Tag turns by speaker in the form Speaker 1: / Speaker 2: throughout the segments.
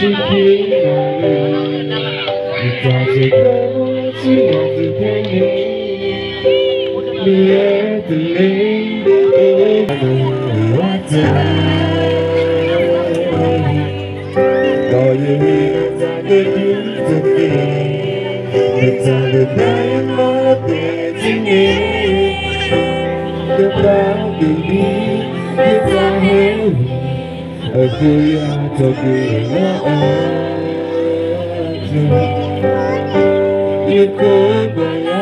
Speaker 1: chỉ khiến ta mình ta chỉ có chỉ là từ thế này Nghĩa từ nay đến cuối Đừng quá dài Có những gì ta cứ đứng thật ta được thấy mất để chính Được ta đừng ta hiểu Akuya tokia Yukubaya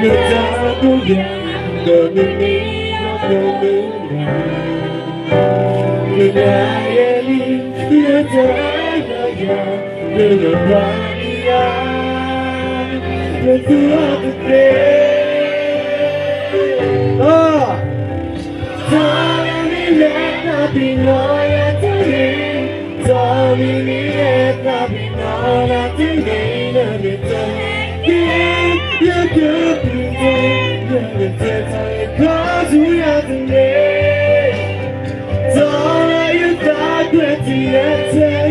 Speaker 1: Nutakuya Domini Domina Nunayeli Nutaya Nunapaya Nutuakute Ah! Tommy let not be loyal to samimiyet Rabbim aletine birlikte Git yakıp bize Yerlikte taykaz uyadın Zorayı takveti yeter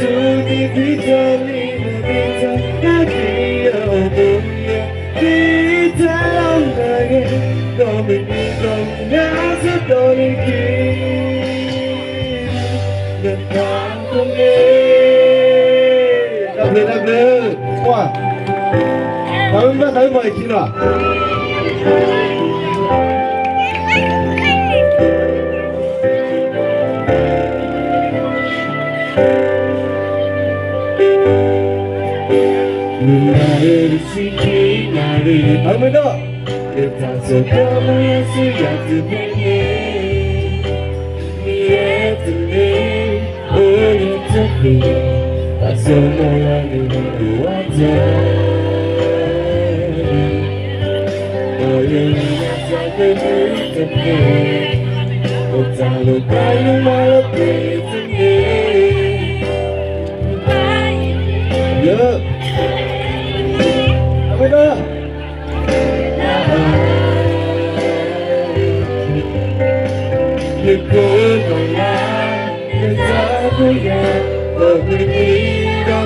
Speaker 1: Tuni gidelim biter Hediye olur ya Biter anlayın Dominikon yazı donikir ねなくねわ食べま食べまいきななれる好きになるあめだレタスを燃やすやつめに見えずに降りつく Tak semua lagi menunggu aja yang Apa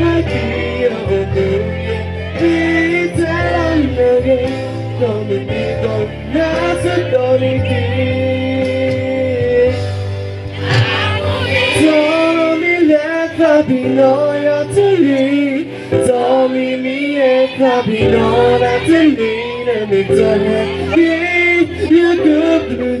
Speaker 1: idea of a new year Deeds that I love you Come and be gone Nas a dolly dish Told me that Kabinoya to leave Told me me and Kabinoya to leave And it's a happy You could blue